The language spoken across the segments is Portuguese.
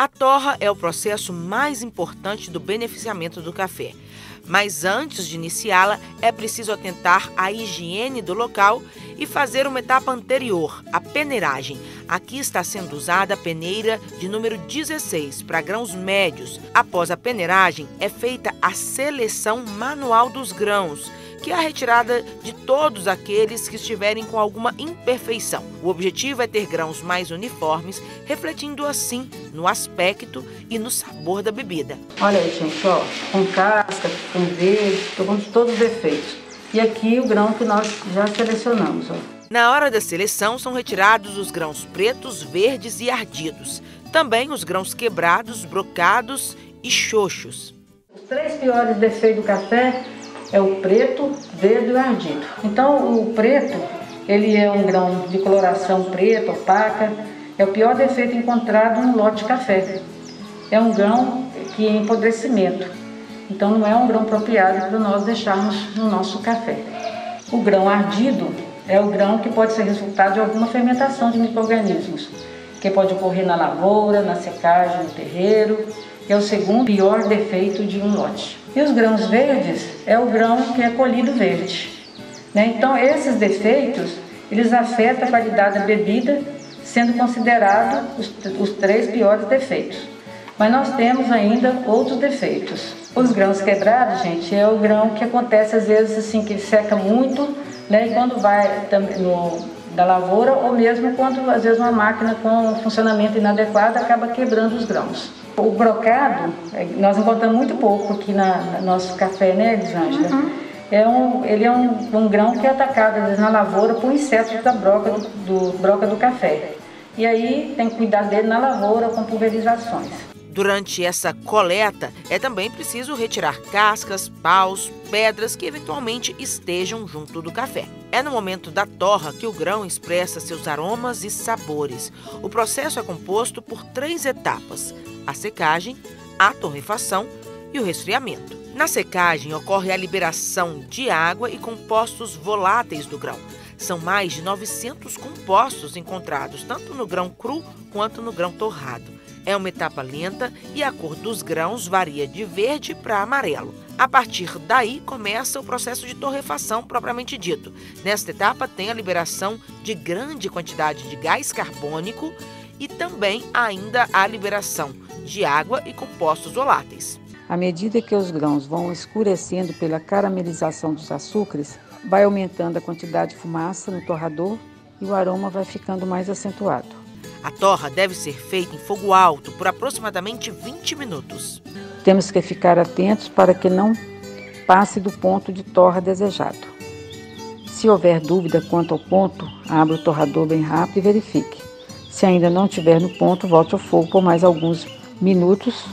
A torra é o processo mais importante do beneficiamento do café. Mas antes de iniciá-la, é preciso atentar à higiene do local e fazer uma etapa anterior, a peneiragem. Aqui está sendo usada a peneira de número 16 para grãos médios. Após a peneiragem, é feita a seleção manual dos grãos que é a retirada de todos aqueles que estiverem com alguma imperfeição. O objetivo é ter grãos mais uniformes, refletindo assim no aspecto e no sabor da bebida. Olha aí, gente, ó, com casca, com verde, com todos os defeitos. E aqui o grão que nós já selecionamos, ó. Na hora da seleção são retirados os grãos pretos, verdes e ardidos. Também os grãos quebrados, brocados e xoxos. Os três piores defeitos do café é o preto, verde e ardido. Então o preto, ele é um grão de coloração preta, opaca, é o pior defeito encontrado no lote de café. É um grão que é empodrecimento, então não é um grão apropriado para nós deixarmos no nosso café. O grão ardido é o grão que pode ser resultado de alguma fermentação de micro-organismos, que pode ocorrer na lavoura, na secagem, no terreiro, que é o segundo pior defeito de um lote. E os grãos verdes é o grão que é colhido verde. Né? Então, esses defeitos, eles afetam a qualidade da bebida, sendo considerados os, os três piores defeitos. Mas nós temos ainda outros defeitos. Os grãos quebrados, gente, é o grão que acontece às vezes assim, que seca muito, né? E quando vai no, da lavoura, ou mesmo quando às vezes uma máquina com funcionamento inadequado acaba quebrando os grãos. O brocado, é, nós encontramos muito pouco aqui na, no nosso café, né, Elisângela? Uhum. É um, ele é um, um, grão que é atacado às vezes, na lavoura por insetos da broca do, do, broca do café. E aí tem que cuidar dele na lavoura com pulverizações. Durante essa coleta, é também preciso retirar cascas, paus, pedras que eventualmente estejam junto do café. É no momento da torra que o grão expressa seus aromas e sabores. O processo é composto por três etapas: a secagem, a torrefação e o resfriamento. Na secagem ocorre a liberação de água e compostos voláteis do grão. São mais de 900 compostos encontrados tanto no grão cru quanto no grão torrado. É uma etapa lenta e a cor dos grãos varia de verde para amarelo. A partir daí começa o processo de torrefação propriamente dito. Nesta etapa tem a liberação de grande quantidade de gás carbônico e também ainda a liberação de água e compostos voláteis. À medida que os grãos vão escurecendo pela caramelização dos açúcares, vai aumentando a quantidade de fumaça no torrador e o aroma vai ficando mais acentuado. A torra deve ser feita em fogo alto por aproximadamente 20 minutos. Temos que ficar atentos para que não passe do ponto de torra desejado. Se houver dúvida quanto ao ponto, abra o torrador bem rápido e verifique. Se ainda não estiver no ponto, volte ao fogo por mais alguns minutos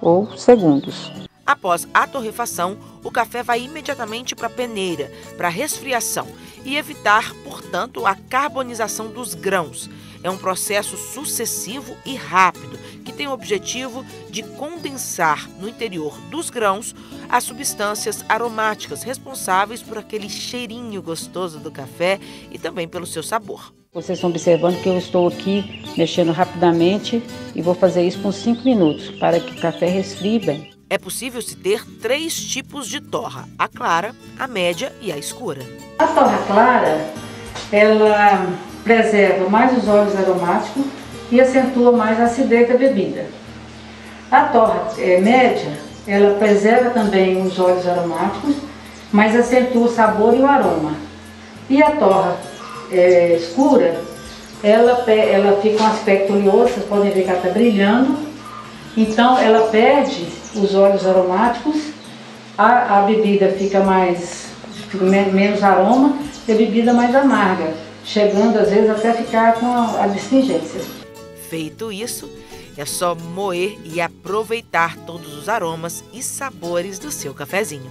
ou segundos. Após a torrefação, o café vai imediatamente para a peneira, para resfriação e evitar, portanto, a carbonização dos grãos. É um processo sucessivo e rápido que tem o objetivo de condensar no interior dos grãos as substâncias aromáticas responsáveis por aquele cheirinho gostoso do café e também pelo seu sabor. Vocês estão observando que eu estou aqui mexendo rapidamente e vou fazer isso por 5 minutos para que o café resfrie bem. É possível se ter três tipos de torra: a clara, a média e a escura. A torra clara, ela preserva mais os óleos aromáticos e acentua mais a acidez da bebida. A torra é, média, ela preserva também os óleos aromáticos, mas acentua o sabor e o aroma. E a torra é, escura, ela, ela fica um aspecto oleoso, vocês podem ver que ela está brilhando. Então ela perde os óleos aromáticos, a, a bebida fica mais menos aroma e a bebida mais amarga, chegando às vezes até ficar com a distingência. Feito isso, é só moer e aproveitar todos os aromas e sabores do seu cafezinho.